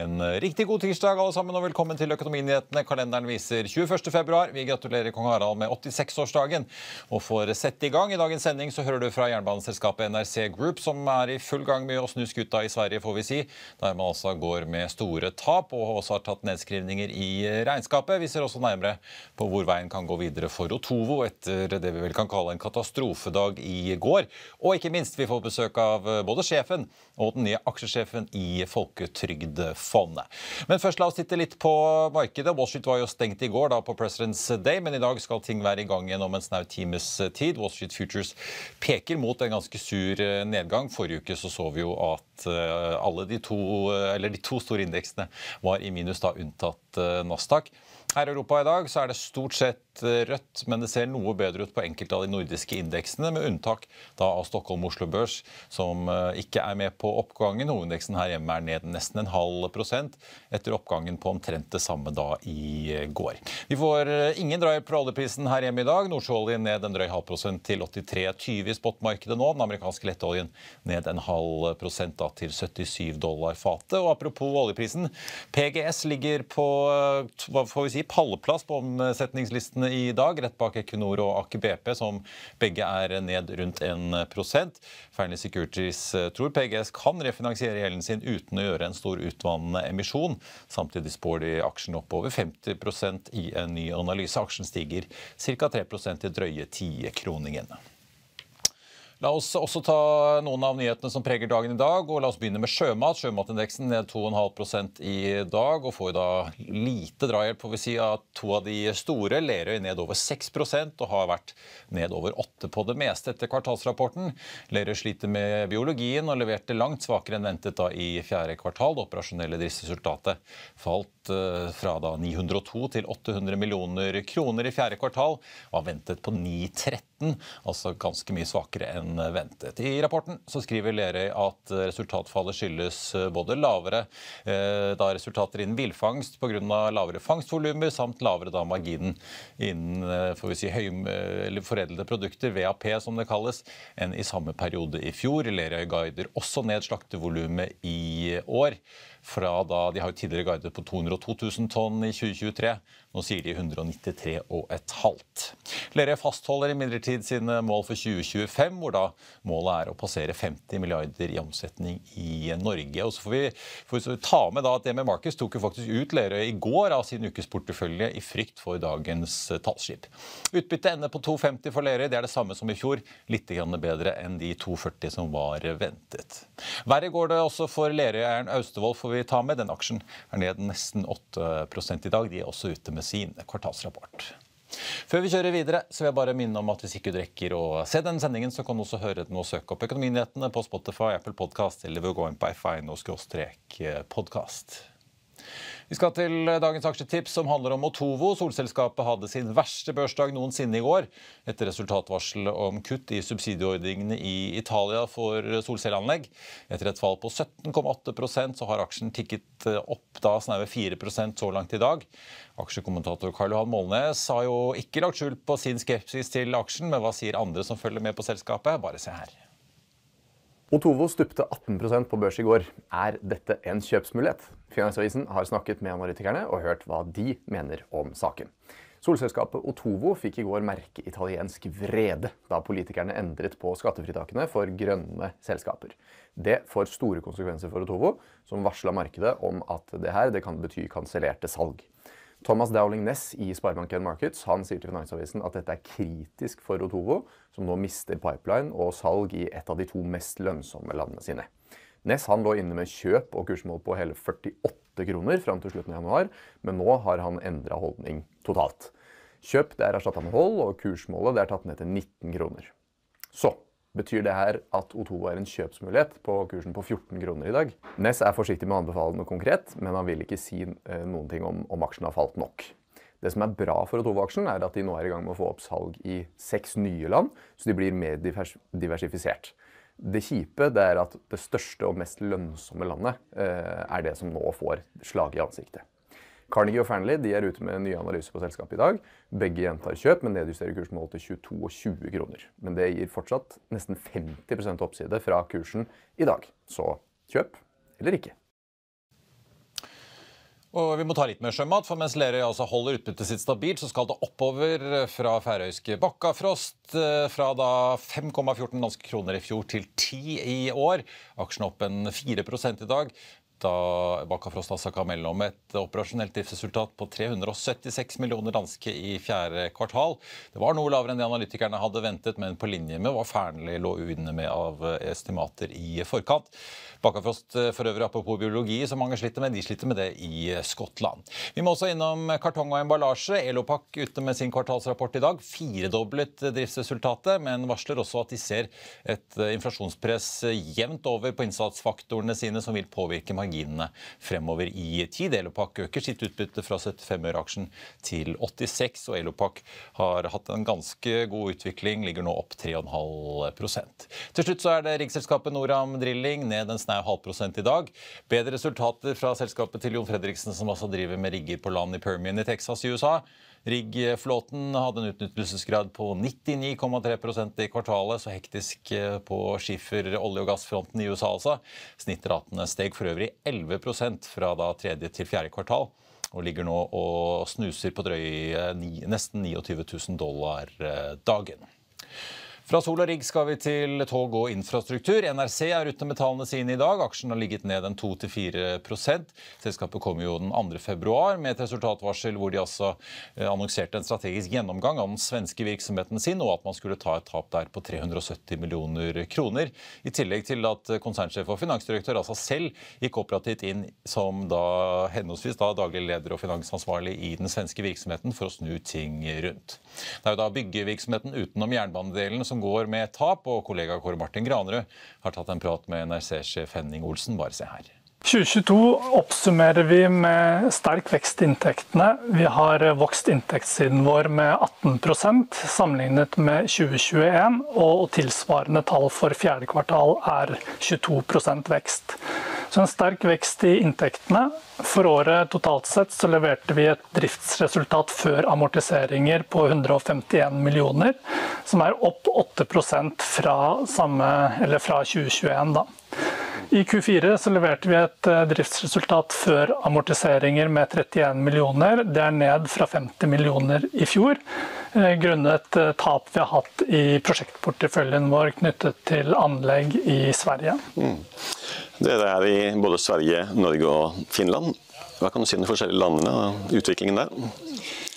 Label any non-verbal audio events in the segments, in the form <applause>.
En riktig god tirsdag alle sammen, og velkommen til Økonominyhetene. Kalenderen viser 21. februar. Vi gratulerer kong Harald med 86-årsdagen. Og for å sette i gang i dagens sending så hører du fra jernbaneselskapet NRC Group, som er i full gang med å snu skuta i Sverige, får vi si. Der man altså går med store tap og også har tatt nedskrivninger i regnskapet. Vi ser også nærmere på hvor veien kan gå videre for Otovo etter det vi vel kan kalle en katastrofedag i går. Og ikke minst, vi får besøk av både sjefen og den nye aksjesjefen i Folketrygdfondet. Men først la oss titte litt på markedet. Wall Street var jo stengt i går da på President's Day, men i dag skal ting være i gang igjen om en snau times tid. Wall Street Futures peker mot en ganske sur eh, nedgang. Forrige uke så, så vi jo at eh, alle de to, eller de to store indeksene var i minus, da unntatt eh, Nasdaq. Her i Europa i dag så er det stort sett rødt, men det ser noe bedre ut på enkelte av de nordiske indeksene, med unntak da av Stockholm Oslo Børs, som ikke er med på oppgangen. Hovedindeksen her hjemme er ned nesten en halv prosent etter oppgangen på omtrent det samme da i går. Vi får ingen drahjelp fra oljeprisen her hjemme i dag. Nordsjøoljen ned en drøy halv prosent til 83,20 i spotmarkedet nå. Den amerikanske lettoljen ned en halv prosent da til 77 dollar fatet. Og apropos oljeprisen, PGS ligger på hva får vi si, palleplass på omsetningslistene i dag, rett bak Equinor og Aker BP, som begge er ned rundt 1% Fearnley Securities tror PGS kan refinansiere gjelden sin uten å gjøre en stor utvannende emisjon. Samtidig spår de aksjen opp over 50% i en ny analyse. Aksjen stiger ca. 3% til drøye 10 kroningen. La oss også ta noen av nyhetene som preger dagen i dag. og La oss begynne med sjømat. Sjømatindeksen ned 2,5% i dag og får da lite drahjelp får vi si, av to av de store. Lerøy ned over 6% og har vært ned over 8 på det meste etter kvartalsrapporten. Lerøy sliter med biologien og leverte langt svakere enn ventet da i fjerde kvartal. Det operasjonelle driftsresultatet falt fra da 902 til 800 millioner kroner i fjerde kvartal. Var ventet på 913, altså ganske mye svakere enn ventet. I rapporten så skriver Lerøy at resultatfallet skyldes både lavere da resultater innen villfangst pga. lavere fangstvolumer, samt lavere da marginen innen får vi si, høy, eller foredlede produkter, VAP som det kalles, enn i samme periode i fjor. Lerøy guider også ned slaktevolumet i år fra da de har jo tidligere guidet på 202 000 tonn i 2023. Nå sier de 193,5. Lerøy fastholder imidlertid sine mål for 2025, hvor da målet er å passere 50 milliarder i omsetning i Norge. Og så får vi, får vi ta med da at DME Markets tok jo faktisk ut Lerøy i går av sin ukesportefølje i frykt for dagens tallskip. Utbyttet ender på 2,50 for Lerøy. Det er det samme som i fjor. Litt bedre enn de 2,40 som var ventet. Verre går det også for Lerøy-eieren Austevoll, får vi ta med. Den aksjen er ned nesten 8 i dag. De er også ute med med sin kvartalsrapport. Før vi kjører videre, så vil jeg bare minne om at hvis ikke du rekker å se den sendingen, så kan du også høre den og søke opp Økonominyhetene på Spotify, Apple Podcast eller ved å gå inn på f1-podkast. Vi skal til dagens aksjetips, som handler om Otovo. Solselskapet hadde sin verste børsdag noensinne i går etter resultatvarsel om kutt i subsidieordningene i Italia for solcelleanlegg. Etter et fall på 17,8% så har aksjen tikket opp da snaue 4% så langt i dag. Aksjekommentator Karl Johan Målnes har jo ikke lagt skjul på sin skepsis til aksjen, men hva sier andre som følger med på selskapet? Bare se her. Otovo stupte 18% på børs i går. Er dette en kjøpsmulighet? Finansavisen har snakket med analytikerne og hørt hva de mener om saken. Solselskapet Otovo fikk i går merke italiensk vrede da politikerne endret på skattefritakene for grønne selskaper. Det får store konsekvenser for Otovo, som varsla markedet om at det her det kan bety kansellerte salg. Thomas Dowling Ness i Sparebank1 Markets han sier til Finansavisen at dette er kritisk for Otovo, som nå mister pipeline og salg i et av de to mest lønnsomme landene sine. Ness han lå inne med kjøp og kursmål på hele 48 kroner fram til slutten av januar, men nå har han endra holdning totalt. Kjøp det er erstatta med hold, og kursmålet det er tatt ned til 19 kroner. Så Betyr det her at Otovo er en kjøpsmulighet på kursen på 14 kroner i dag? Ness er forsiktig med å anbefale noe konkret, men han vil ikke si eh, noen ting om, om aksjen har falt nok. Det som er bra for Otovo-aksjen, er at de nå er i gang med å få opp salg i seks nye land, så de blir mer diversifisert. Det kjipe det er at det største og mest lønnsomme landet eh, er det som nå får slag i ansiktet. Carnegie og Fearnley er ute med nye analyser på selskapet i dag. Begge gjentar kjøp, men nedjusterer kursmålet til 22 og 20 kroner. Men det gir fortsatt nesten 50% oppside fra kursen i dag. Så kjøp eller ikke. Og vi må ta litt mer sjømat, for mens Lerøy altså holder utbyttet sitt stabilt, så skal det oppover fra færøyske Bakkafrost. Eh, fra da 5,14 danske kroner i fjor til 10 i år. Aksjen opp en 4 i dag Bakkafrost snakka mellom et operasjonelt driftsresultat på 376 millioner danske i fjerde kvartal. Det var noe lavere enn det analytikerne hadde ventet, men på linje med hva Fearnley lå under med av estimater i forkant. Bakkafrost for øvrig apropos biologi, som mange sliter med, de sliter med det i Skottland. Vi må også innom kartong og emballasje. Elopak ute med sin kvartalsrapport i dag. Firedoblet driftsresultatet, men varsler også at de ser et inflasjonspress jevnt over på innsatsfaktorene sine, som vil påvirke marginene marginene fremover i tid. Elopak øker sitt utbytte fra 75 øre-aksjen til 86, og Elopak har hatt en ganske god utvikling, ligger nå opp 3,5 Til slutt så er det riggselskapet Noram Drilling ned en snau halv prosent i dag. Bedre resultater fra selskapet til Jon Fredriksen, som altså driver med rigger på land i Permian i Texas i USA. Riggflåten hadde en utnyttelsesgrad på 99,3% i kvartalet, så hektisk eh, på skiffer-, olje- og gassfronten i USA altså. Snittratene steg for øvrig 11% fra da tredje til fjerde kvartal og ligger nå og snuser på drøye nesten 29 000 dollar eh, dagen. Fra Sol og Rigg skal vi til tog og infrastruktur. NRC er ute med tallene sine i dag. Aksjen har ligget ned en 2-4% Selskapet kom jo den 2. februar med et resultatvarsel hvor de altså eh, annonserte en strategisk gjennomgang av den svenske virksomheten sin, og at man skulle ta et tap der på 370 millioner kroner. I tillegg til at konsernsjef og finansdirektør altså selv gikk operativt inn som da henholdsvis da daglig leder og finansansvarlig i den svenske virksomheten for å snu ting rundt. Det er jo da byggevirksomheten utenom jernbanedelen som går med tap, og kollega Kåre Martin Granerud har tatt en prat med NRC-sjef Henning Olsen. Bare se her. 2022 oppsummerer vi med sterk vekst i inntektene. Vi har vokst inntektssiden vår med 18% sammenlignet med 2021, og tilsvarende tall for fjerde kvartal er 22% vekst. Så en sterk vekst i inntektene. For året totalt sett så leverte vi et driftsresultat før amortiseringer på 151 millioner, som er opp 8% fra, samme, fra 2021. Da. I Q4 så leverte vi et eh, driftsresultat før amortiseringer med 31 millioner. Det er ned fra 50 millioner i fjor, grunnet eh, tap vi har hatt i prosjektporteføljen vår knyttet til anlegg i Sverige. Mm. Dere er i både Sverige, Norge og Finland. Hva kan du si om de forskjellige landene og utviklingen der?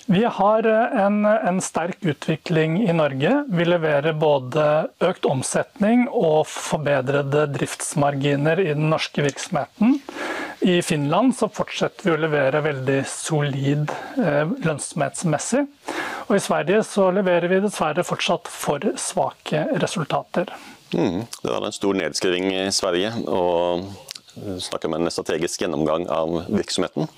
Vi har en, en, sterk utvikling i Norge. Vi leverer både økt omsetning og forbedrede driftsmarginer i den norske virksomheten. I Finland så fortsetter vi å levere veldig solid eh, lønnsomhetsmessig. Og i Sverige så leverer vi dessverre fortsatt for svake resultater. Mm. Det var en stor nedskriving i Sverige, og snakker med en strategisk gjennomgang av virksomheten.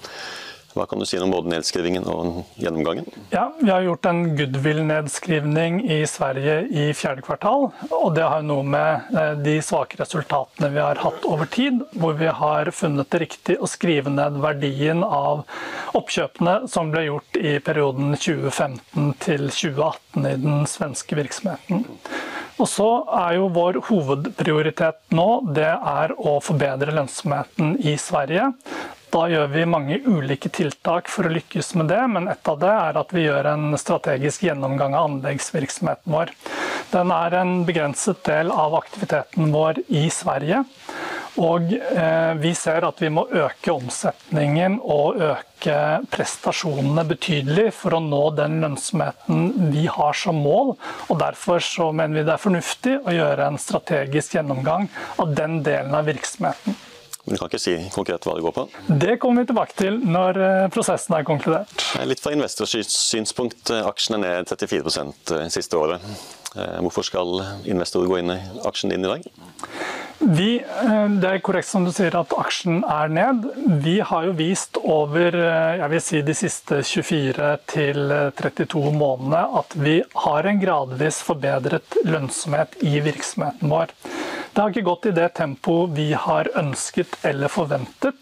Hva kan du si om både nedskrivingen og gjennomgangen? Ja, Vi har gjort en goodwill-nedskrivning i Sverige i fjerde kvartal. og Det har noe med eh, de svake resultatene vi har hatt over tid, hvor vi har funnet det riktig å skrive ned verdien av oppkjøpene som ble gjort i perioden 2015 til 2018 i den svenske virksomheten. Og så er jo vår hovedprioritet nå det er å forbedre lønnsomheten i Sverige. Da gjør vi mange ulike tiltak for å lykkes med det, men et av det er at vi gjør en strategisk gjennomgang av anleggsvirksomheten vår. Den er en begrenset del av aktiviteten vår i Sverige. Og eh, vi ser at vi må øke omsetningen og øke prestasjonene betydelig for å nå den lønnsomheten vi har som mål. Og Derfor så mener vi det er fornuftig å gjøre en strategisk gjennomgang av den delen av virksomheten. Men du kan ikke si konkret hva det går på? Det kommer vi tilbake til når eh, prosessen er konkludert. Litt fra investors synspunkt, aksjen er ned 34 siste året. Eh, hvorfor skal investorer gå inn i aksjen din i dag? Vi, eh, det er korrekt som du sier at aksjen er ned. Vi har jo vist over eh, jeg vil si, de siste 24 til 32 månedene at vi har en gradvis forbedret lønnsomhet i virksomheten vår. Det har ikke gått i det tempoet vi har ønsket eller forventet.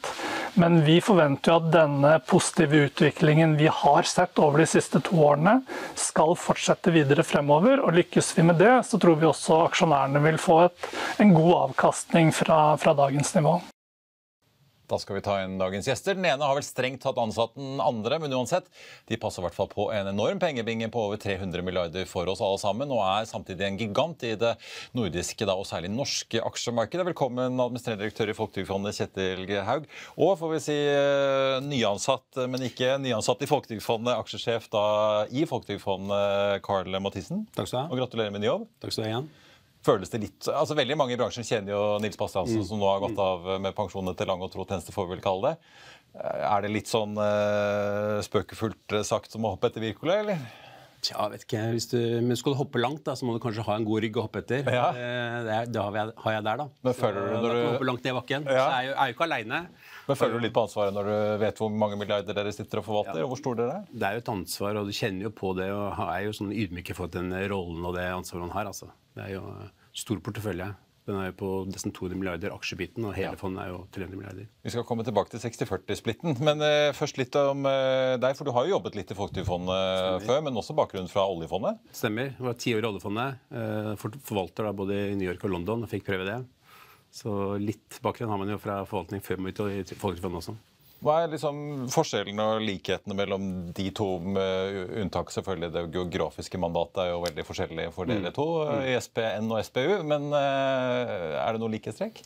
Men vi forventer jo at denne positive utviklingen vi har sett over de siste to årene, skal fortsette videre fremover. Og lykkes vi med det, så tror vi også aksjonærene vil få et, en god avkastning fra, fra dagens nivå. Da skal vi ta inn dagens gjester. Den ene har vel strengt tatt ansatt den andre, men uansett, de passer i hvert fall på en enorm pengebinge på over 300 milliarder for oss alle sammen, og er samtidig en gigant i det nordiske da, og særlig norske aksjemarkedet. Velkommen, administrerende direktør i Folketrygdfondet, Kjetil Haug. Og får vi si eh, nyansatt, men ikke nyansatt i Folketrygdfondet, aksjesjef da i Folketrygdfondet, Carl Mathisen. Takk skal du ha. Og gratulerer med ny jobb. Takk skal du ha igjen føles det litt altså Veldig mange i bransjen kjenner jo Nils Bastiansen, mm. som nå har gått av med pensjon etter lang og tro tjeneste, får vi vel kalle det. Er det litt sånn uh, spøkefullt sagt som å hoppe etter Wirkola, eller? Tja, vet ikke. Hvis du, men skal du hoppe langt, da, så må du kanskje ha en god rygg å hoppe etter. Ja. Det, er, det har, jeg, har, jeg, der, da. Men føler du når du... hoppe langt ned i bakken. Ja. Så er jeg, er jo ikke aleine. Men føler du litt på ansvaret når du vet hvor mange milliarder dere sitter og forvalter? Ja. og hvor stor dere er? Det er jo et ansvar, og du kjenner jo på det. og er jo sånn ydmyk for den rollen og det ansvaret han har. altså. Det er jo stor portefølje. Den er jo på nesten 200 milliarder aksjebiten, og hele ja. fondet er jo 300 milliarder. Vi skal komme tilbake til 60-40-splitten, men uh, først litt om uh, deg. For du har jo jobbet litt i Folketrygdfondet før, men også bakgrunn fra oljefondet? Stemmer. Jeg var ti år i oljefondet. Uh, forvalter da både i New York og London og fikk prøve det. Så litt bakgrunn har man jo fra forvaltning før man gikk i Folketrygdfondet også. Hva er liksom forskjellen og likhetene mellom de to, med unntak selvfølgelig det geografiske mandatet er jo veldig forskjellig for dere mm. to, ESPN og SPU. Men eh, er det noe likhetstrekk?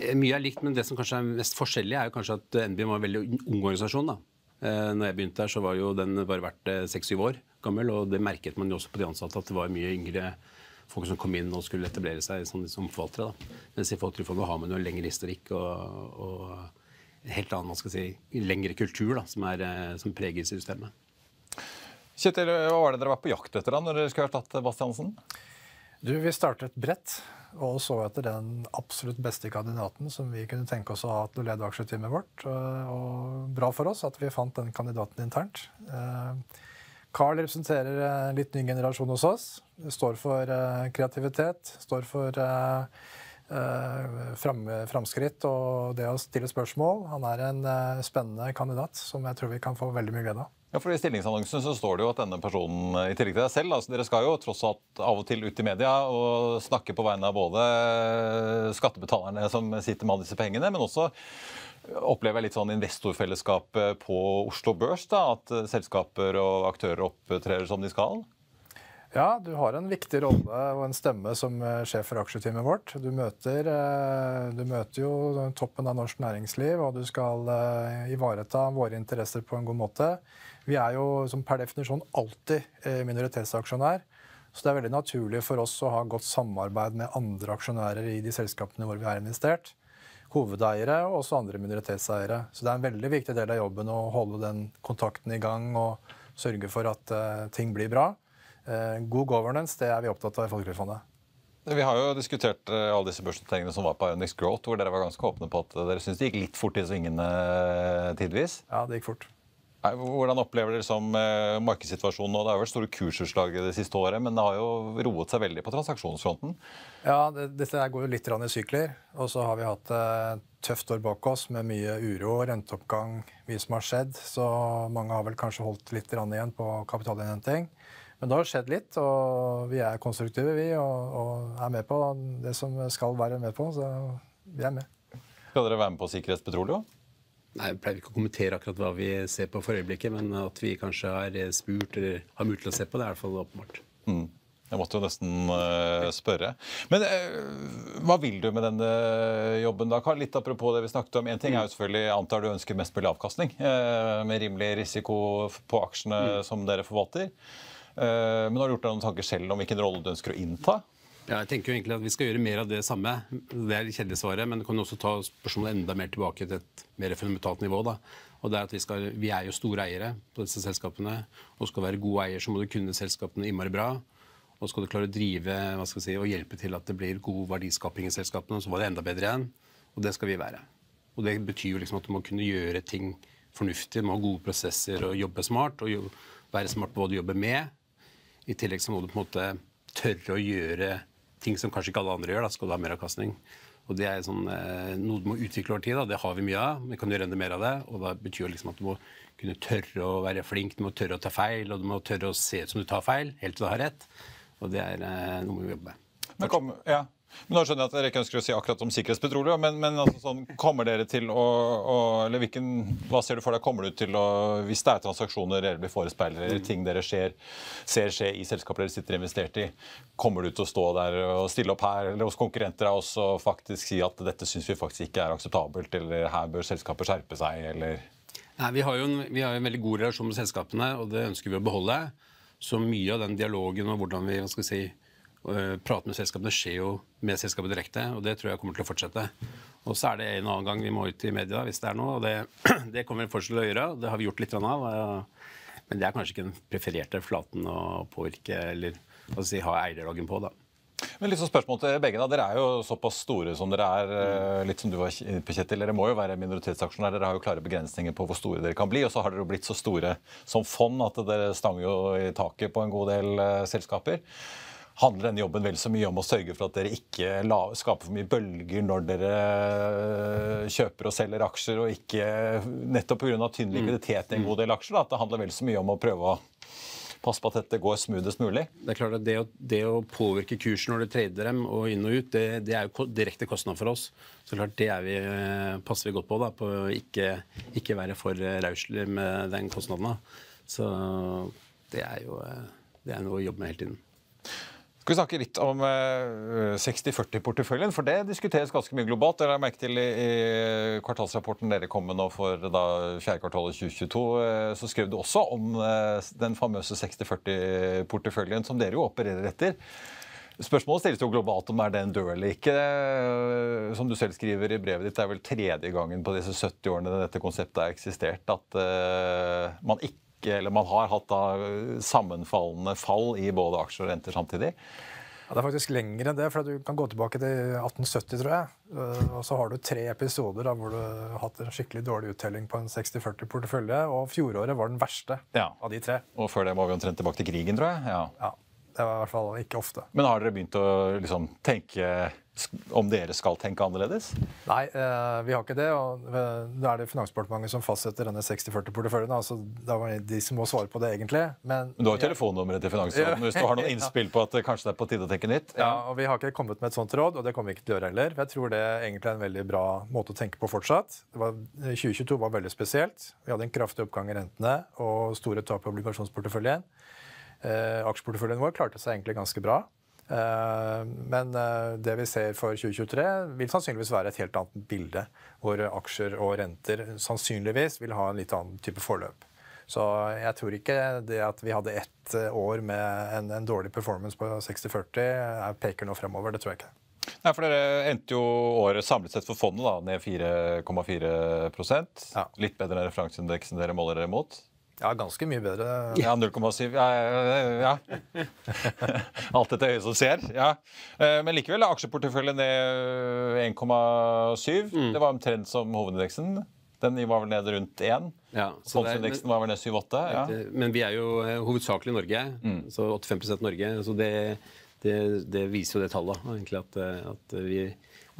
Eh, mye er likt, men det som kanskje er mest forskjellig, er jo kanskje at NB var en veldig ung organisasjon. da. Eh, når jeg begynte her, så var jo den bare vært seks-syv år gammel, og det merket man jo også på de ansatte, at det var mye yngre folk som kom inn og skulle etablere seg som, som forvaltere. da. Mens i Folketrygdfondet har man jo lengre historikk og, og helt annen man skal si, lengre kultur da, som, er, eh, som preger systemet. Kjetil, Hva var det dere var på jakt etter da når dere skulle erstatte Bastiansen? Du, Vi startet bredt og så etter den absolutt beste kandidaten som vi kunne tenke oss å ha til å lede aksjeteamet vårt. Og bra for oss at vi fant den kandidaten internt. Eh, Carl representerer en litt ny generasjon hos oss. Står for eh, kreativitet, står for Eh, framskritt og det å stille spørsmål. Han er en eh, spennende kandidat som jeg tror vi kan få veldig mye glede av. Ja, for I stillingsannonsen så står det jo at denne personen, i tillegg til deg selv altså Dere skal jo tross alt av og til ut i media og snakke på vegne av både skattebetalerne som sitter med disse pengene, men også opplever jeg litt sånn investorfellesskap på Oslo Børs. da, At selskaper og aktører opptrer som de skal? Ja, du har en viktig rolle og en stemme som eh, sjef for aksjeteamet vårt. Du møter, eh, du møter, jo toppen av norsk næringsliv, og du skal eh, ivareta våre interesser på en god måte. Vi er jo som per definisjon alltid minoritetsaksjonær. Så det er veldig naturlig for oss å ha godt samarbeid med andre aksjonærer i de selskapene hvor vi har investert. Hovedeiere og også andre minoritetseiere. Så det er en veldig viktig del av jobben å holde den kontakten i gang og sørge for at ting blir bra. Eh, god governance det er vi opptatt av i Folketrygdfondet. Vi har jo diskutert eh, alle disse børsnoteringene som var på Ionix Growth, hvor dere var ganske åpne på at dere syns det gikk litt fort i svingene eh, tidvis. Ja, det gikk fort. Hvordan opplever dere som markedssituasjonen nå? Det har vært store kursutslag det siste året, men det har jo roet seg veldig på transaksjonsfronten? Ja, det, dette går jo litt i sykler. Og så har vi hatt et tøft år bak oss med mye uro, renteoppgang, mye som har skjedd. Så mange har vel kanskje holdt litt igjen på kapitalinnhenting. Men det har skjedd litt, og vi er konstruktive, vi, og, og er med på det som skal være med på. Så vi er med. Skal dere være med på Sikkerhetspetroleum? Nei, Jeg pleier ikke å kommentere akkurat hva vi ser på for øyeblikket, men at vi kanskje har spurt eller har mulighet til å se på det, er i hvert fall åpenbart. Mm. Jeg måtte jo nesten uh, spørre. Men uh, hva vil du med denne jobben, da, Karl? Litt apropos det vi snakket om. En ting er jo selvfølgelig, jeg antar du ønsker mest mulig avkastning, uh, med rimelig risiko på aksjene mm. som dere forvalter. Eh, men har du gjort deg noen tanker selv om hvilken rolle du ønsker å innta? Ja, jeg tenker jo egentlig at Vi skal gjøre mer av det samme. Det er kjedelige svaret, men det kan også ta spørsmålet enda mer tilbake til et mer fundamentalt nivå. da. Og det er at vi, skal, vi er jo store eiere på disse selskapene. og Skal være god eier, så må du kunne selskapene innmari bra. Og skal du klare å drive hva skal vi si, og hjelpe til at det blir god verdiskaping i selskapene, så var det enda bedre igjen. Og det skal vi være. Og Det betyr jo liksom at du må kunne gjøre ting fornuftig, du må ha gode prosesser og jobbe smart. Og være smart på hva du jobber med i tillegg så må du på en måte tørre å gjøre ting som kanskje ikke alle andre gjør. Da skal du ha mer avkastning. Og Det er sånn, eh, noe du må utvikle over tid. Da. Det har vi mye av. Vi kan gjøre enda mer av det. og Det betyr liksom at du må kunne tørre å være flink, du må tørre å ta feil, og du må tørre å se ut som du tar feil, helt til du har rett. Og det er eh, noe vi må jobbe med. Men kom, ja. Men nå skjønner jeg at dere ikke ønsker å si akkurat om sikkerhetspetroleum, men, men altså sånn, kommer dere til å, å eller hvilken, Hva ser du for deg? Kommer du til å, hvis det er transaksjoner dere blir forespeilet, eller ting dere ser, ser skje i selskaper dere sitter investert i, kommer du til å stå der og stille opp her eller hos konkurrenter av oss og faktisk si at dette syns vi faktisk ikke er akseptabelt, eller her bør selskapet skjerpe seg, eller Nei, vi har jo en, vi har en veldig god relasjon med selskapene, og det ønsker vi å beholde. Så mye av den dialogen og hvordan vi hva skal si, øh, prater med selskapene, skjer jo med selskapet direkte, og det tror jeg kommer til å fortsette. Og så er det en annen gang vi må ut i media hvis det er noe, og det, <clears throat> det kommer vi fortsatt til å gjøre. og Det har vi gjort litt av. Men det er kanskje ikke den prefererte flaten å påvirke eller si, ha eierdialogen på. da. Men litt sånn spørsmål til begge da. Dere er jo såpass store som dere er. eh, litt som du var på, Kjetil. Dere må jo være minoritetsaksjonærer. Dere har jo klare begrensninger på hvor store dere kan bli. Og så har dere jo blitt så store som fond at dere stanger jo i taket på en god del eh, selskaper. Handler denne jobben vel så mye om å sørge for at dere ikke la, skaper for mye bølger når dere eh, kjøper og selger aksjer, og ikke nettopp pga. tynn likviditet i en god del aksjer? Da, at det handler vel så mye om å prøve å passe på at dette går smoothest mulig? Det er klart at det å, det å påvirke kursen når du trader dem og inn og ut, det, det er jo direkte kostnad for oss. Så klart det er vi, eh, passer vi godt på, da, på å ikke, ikke være for eh, rauslig med den kostnaden. da. Så det er jo det er noe å jobbe med hele tiden. Skal vi snakke litt om eh, 60-40-porteføljen, for det diskuteres ganske mye globalt. Dere har merket til i, kvartalsrapporten dere kom med nå for da, fjerde kvartalet 2022, eh, så skrev du også om eh, den famøse 60-40-porteføljen som dere jo opererer etter. Spørsmålet stilles jo globalt om er det en dør eller ikke. Eh, Som du selv skriver i brevet ditt, det er vel tredje gangen på disse 70 årene dette konseptet har eksistert, at eh, man ikke eller man har hatt da sammenfallende fall i både aksjer og renter samtidig. Ja, det er faktisk lenger enn det, for du kan gå tilbake til 1870, tror jeg. Eh, Og så har du tre episoder da, hvor du har hatt en skikkelig dårlig uttelling på en 60-40-portefølje, og fjoråret var den verste Ja. av de tre. Og før det var vi omtrent tilbake til krigen, tror jeg. Ja. Ja, Det var i hvert fall ikke ofte. Men har dere begynt å liksom, tenke om dere skal tenke annerledes? Nei, eh, vi har ikke det. og eh, er det Finansdepartementet som fastsetter denne 60-40-porteføljen. Altså, det er de som må svare på det, egentlig. Men, Men du har jo telefonnummeret til Finansråden hvis du har noen <laughs> innspill på at det kanskje er på tide å tenke nytt. Ja, og Vi har ikke kommet med et sånt råd, og det kommer vi ikke til å gjøre heller. Jeg tror det egentlig er en veldig bra måte å tenke på fortsatt. Det var, 2022 var veldig spesielt. Vi hadde en kraftig oppgang i rentene og store tap i obligasjonsporteføljen. Eh, aksjeporteføljen vår klarte seg egentlig ganske bra. Eh, men eh, det vi ser for 2023, vil sannsynligvis være et helt annet bilde. Hvor aksjer og renter sannsynligvis vil ha en litt annen type forløp. Så jeg tror ikke det at vi hadde ett eh, år med en, en dårlig performance på 60-40, er- peker nå fremover. Det tror jeg ikke. Nei, for Dere endte jo året samlet sett for fondet da, ned 4,4 Ja. Litt bedre enn referanseindeksen dere måler dere mot. Ja, ganske mye bedre. Ja, 0,7. Ja, ja, ja. <laughs> Alt etter øyet som ser. Ja. Eh, Men likevel er aksjeporteføljen ned 1,7. Det var omtrent som hovedindeksen. Den var vel ned rundt 1. Ja, Fondsindeksen var vel ned 7-8. Ja. Men vi er jo eh, hovedsakelig Norge, så 85% Norge. Så det, det, det viser jo det tallet. egentlig At, eh, at vi,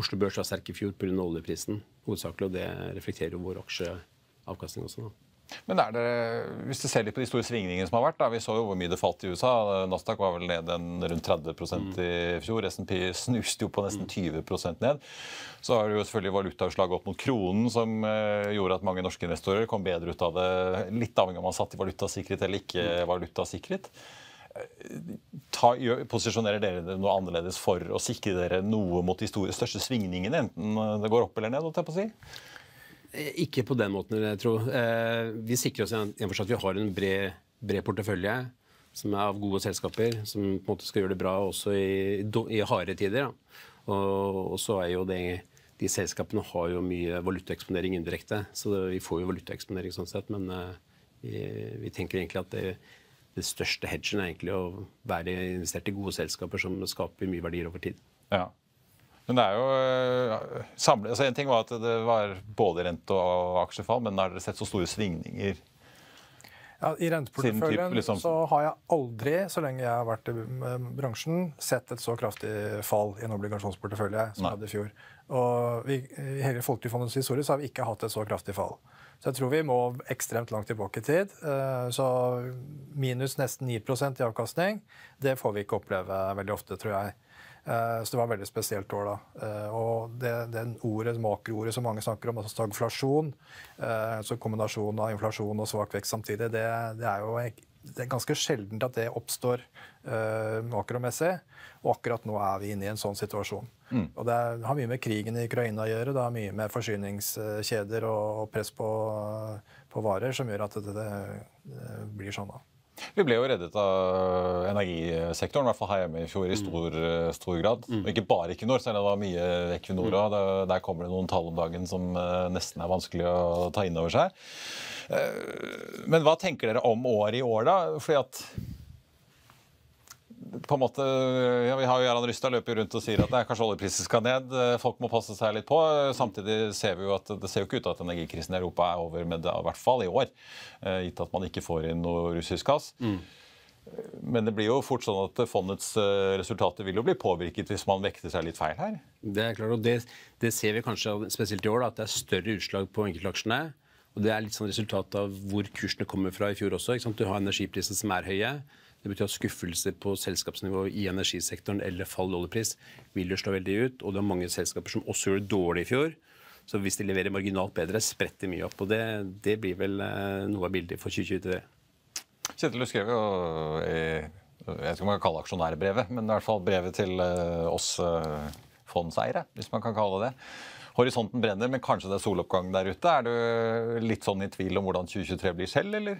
Oslo Børs var sterk i fjor pga. oljeprisen hovedsakelig, og det reflekterer jo vår aksjeavkastning også. da. Men er det, hvis du ser litt på de store svingningene som har vært, da, vi så jo hvor mye det falt i USA. Nasdaq var vel ned en rundt 30% i fjor. S&P snuste jo på nesten 20% ned. Så har du jo selvfølgelig valutautslaget opp mot kronen, som eh, gjorde at mange norske investorer kom bedre ut av det. Litt avhengig av om man satt i valutasikkerhet eller ikke valutasikret. Eh, Ta, posisjonerer dere dere noe annerledes for å sikre dere noe mot de store, største svingningene, enten det går opp eller ned? holdt jeg på å si? Eh, Ikke på den måten, jeg tror. Eh, Vi sikrer oss gjennom at vi har en bred, bred portefølje som er av gode selskaper, som på en måte skal gjøre det bra også i, i harde tider. Og, og så er jo det De selskapene har jo mye valutaeksponering indirekte, så vi får jo valutaeksponering sånn sett. Men eh, vi, vi tenker egentlig at det, det største hedgen er egentlig å være investert i gode selskaper som skaper mye verdier over tid. Ja. Men det er jo øh, samlet, altså En ting var at det var både rente- og aksjefall, men har dere sett så store svingninger? Ja, I renteporteføljen liksom- så har jeg aldri, så lenge jeg har vært i eh, bransjen, sett et så kraftig fall i en obligasjonsportefølje som Nei. jeg hadde i fjor. Og vi, I hele Folketrygdfondets historie så har vi ikke hatt et så kraftig fall. Så jeg tror vi må ekstremt langt tilbake i tid. Eh, Så minus nesten 9% i avkastning, det får vi ikke oppleve veldig ofte, tror jeg. Så det var et veldig spesielt år da. Og det, det ordet, makroordet som mange snakker om, altså stagflasjon, altså kombinasjonen av inflasjon og svak vekst samtidig, det, det er jo det er ganske sjeldent at det oppstår makromessig. Og akkurat nå er vi inne i en sånn situasjon. Mm. Og det har mye med krigen i Ukraina å gjøre. Det har mye med forsyningskjeder og press på, på varer som gjør at det, det, det blir sånn. da. Vi ble jo reddet av energisektoren, i hvert fall her hjemme i fjor, i mm. stor, stor grad. Mm. Og ikke bare Equinor, selv om det var mye Equinor òg. Mm. Der kommer det noen tall om dagen som eh, nesten er vanskelig å ta inn over seg. Eh, men hva tenker dere om året i år, da? Fordi at på en måte, ja, Vi har jo Gerhard Rystad løper rundt og sier at det er kanskje oljeprisen skal ned. Folk må passe seg litt på. Samtidig ser vi jo at det ser jo ikke ut til at energikrisen i Europa er over med det, i hvert fall i år. Eh, gitt at man ikke får inn noe russisk gass. Mm. Men det blir jo fort sånn at fondets eh, resultater vil jo bli påvirket hvis man vekter seg litt feil her. Det er klart, og det, det ser vi kanskje spesielt i år, da, at det er større utslag på enkeltaksjene. Og Det er litt sånn resultat av hvor kursene kommer fra i fjor også. Du har energiprisene som er høye. Det betyr at skuffelser på selskapsnivå i energisektoren eller fall oljepris vil jo slå veldig ut. Og det er mange selskaper som også gjorde det dårlig i fjor. Så hvis de leverer marginalt bedre, spretter mye opp. Og det, det blir vel eh, noe av bildet for 2023. Kjetil, du skrev jo i jeg vet ikke om man kan kalle aksjonærbrevet, men i hvert fall brevet til eh, oss eh, fondseiere, hvis man kan kalle det Horisonten brenner, men kanskje det er soloppgang der ute. Er du litt sånn i tvil om hvordan 2023 blir selv, eller?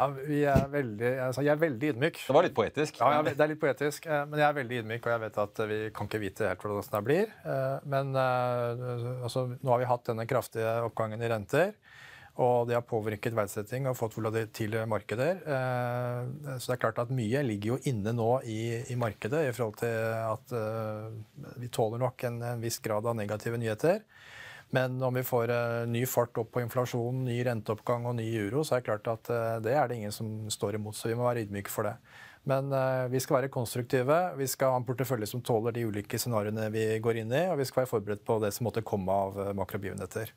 Ja, er veldig, altså jeg er veldig ydmyk. Det var litt poetisk. Ja, det er litt poetisk, eh, men jeg er veldig ydmyk, og jeg vet at vi kan ikke vite helt hvordan det blir. Eh, men eh, altså, nå har vi hatt denne kraftige oppgangen i renter. Og det har påvirket verdsetting og fått volatile markeder. Så det er klart at mye ligger jo inne nå i, i markedet i forhold til at vi tåler nok en, en viss grad av negative nyheter. Men om vi får uh, ny fart opp på inflasjon, ny renteoppgang og ny euro, så er det klart at uh, det er det ingen som står imot. Så vi må være ydmyke for det. Men uh, vi skal være konstruktive. Vi skal ha en portefølje som tåler de ulike scenarioene vi går inn i, og vi skal være forberedt på det som måtte komme av makrobegivenheter.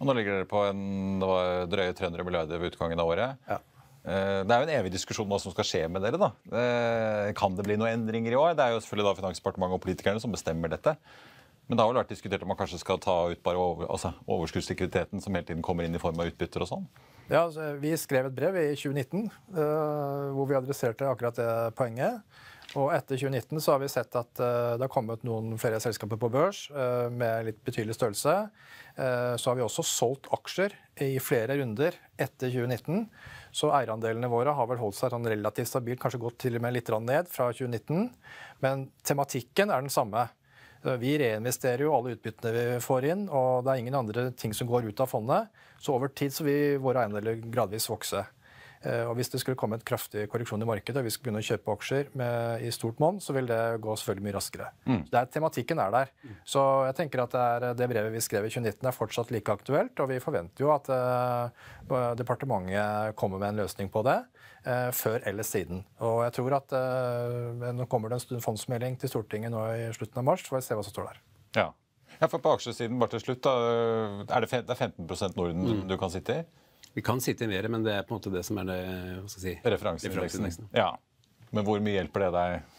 Og nå ligger dere på en, det var drøye 300 milliarder ved utgangen av året. Ja. Det er jo en evig diskusjon hva som skal skje med dere. da. Kan det bli noen endringer i år? Det er jo selvfølgelig da Finansdepartementet og politikerne som bestemmer dette. Men det har vel vært diskutert om man kanskje skal ta ut bare over, altså overskuddslikviditeten som hele tiden kommer inn i form av utbytter og sånn? Ja, altså, Vi skrev et brev i 2019 uh, eh, hvor vi adresserte akkurat det poenget. Og etter 2019 så har vi sett at uh, det har kommet noen flere selskaper på børs uh, med litt betydelig størrelse. så har vi også solgt aksjer i flere runder etter 2019. Så eierandelene våre har vel holdt seg sånn relativt stabilt, kanskje gått til og med litt ned fra 2019. Men tematikken er den samme. Vi reinvesterer jo alle utbyttene vi får inn, og det er ingen andre ting som går ut av fondet. Så over tid så vil våre eiendeler gradvis vokse. Eh, og Hvis det skulle komme et kraftig korreksjon i markedet, og vi skulle begynne å kjøpe aksjer med, i stort monn, så vil det gå selvfølgelig mye raskere. Mm. Så er, Tematikken er der. Så jeg tenker at det, er, det, brevet vi skrev i 2019 er fortsatt like aktuelt, og vi forventer jo at uh, departementet kommer med en løsning på det uh, før eller siden. Og jeg tror at uh, Nå kommer det en fondsmelding til Stortinget nå i slutten av mars, så får vi se hva som står der. Ja. Ja, for På aksjesiden bare til slutt, da, er det, det er 15% Norden mm. du kan sitte i? Vi kan sitte i mer, men det er på en måte det som er det hva skal jeg si, referanseindeksen. Ja. Men hvor mye hjelper det deg?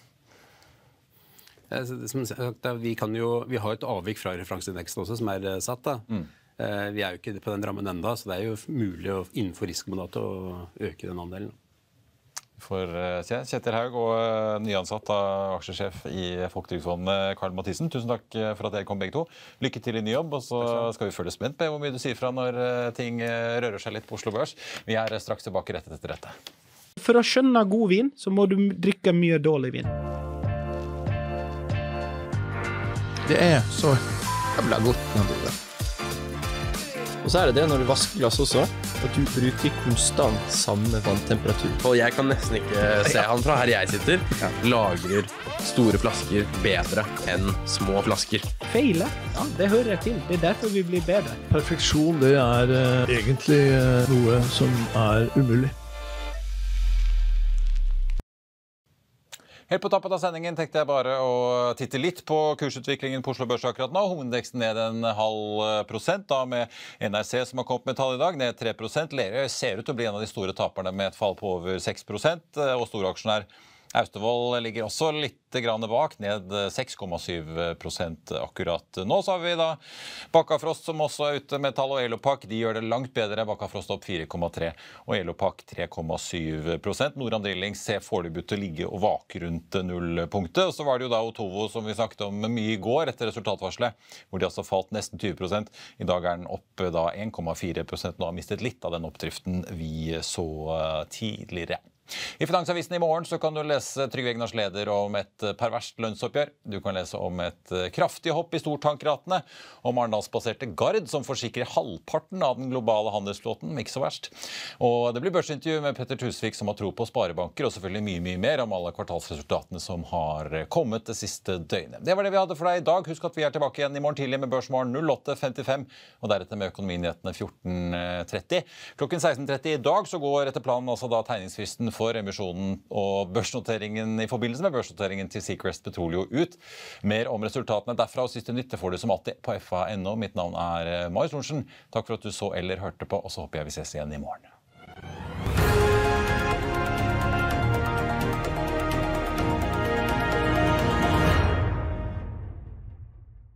Vi, kan jo, vi har et avvik fra referanseindeksen også, som er eh, satt. da. Mm. Eh, vi er jo ikke på den rammen enda, så det er jo mulig å, innenfor risikomandatet å øke den andelen for eh, Kjetil Haug og eh, nyansatt av aksjesjef i Folketrygdfondet, Karl Mathisen. Tusen takk eh, for at dere kom begge to. Lykke til i ny jobb. Og så skal vi følge spent med hvor mye du sier fra når ting rører seg litt på Oslo Børs. Vi er straks tilbake rett etter dette. For å skjønne god vin, så må du drikke mye dårlig vin. Det er så jævla godt. Og så er det det når du vasker glass også, at du bruker konstant samme vanntemperatur. Og jeg kan nesten ikke se han fra her jeg sitter. Lagrer store flasker bedre enn små flasker. Feile? Ja, det hører til. Det er derfor vi blir bedre. Perfeksjon, det er uh, egentlig uh, noe som er umulig. Helt på tappet av sendingen tenkte jeg bare å titte litt på kursutviklingen på Oslo Børs akkurat nå. Hovedindeksen ned en halv prosent, da med NRC som har kommet med tall i dag, ned 3% Lerøy ser ut til å bli en av de store taperne med et fall på over 6% og storaksjonær Austevoll ligger også litt bak, ned 6,7% akkurat nå. Så har vi da Bakkafrost som også er ute. Metall og Elopak de gjør det langt bedre. Bakkafrost opp 4,3 og Elopak 3,7 Noram Drilling ser foreløpig ut til å ligge og vake rundt nullpunktet. Og så var det jo da Otovo som vi snakket om mye i går etter resultatvarselet, hvor de altså falt nesten 20 I dag er den opp da 1,4% Nå har mistet litt av den oppdriften vi så tidligere. I Finansavisen i morgen så kan du lese Trygve Egnars leder om et perverst lønnsoppgjør. Du kan lese om et kraftig hopp i stortankratene, om Arendalsbaserte Gard som forsikrer halvparten av den globale handelsflåten. Ikke så verst. Og det blir børsintervju med Petter Tusvik som har tro på sparebanker, og selvfølgelig mye mye mer om alle kvartalsresultatene som har kommet det siste døgnet. Det var det vi hadde for deg i dag. Husk at vi er tilbake igjen i morgen tidlig med Børsmorgen 08.55, og deretter med Økonominyhetene 14.30. Klokken 16.30 i dag så går etter planen altså da tegningsfristen for for emisjonen og børsnoteringen i forbindelse med børsnoteringen til Seacrest Petroleo ut. Mer om resultatene derfra og siste nytte får du som alltid på fa.no. Mitt navn er Marius Lorentzen. Takk for at du så eller hørte på, og så håper jeg vi ses igjen i morgen.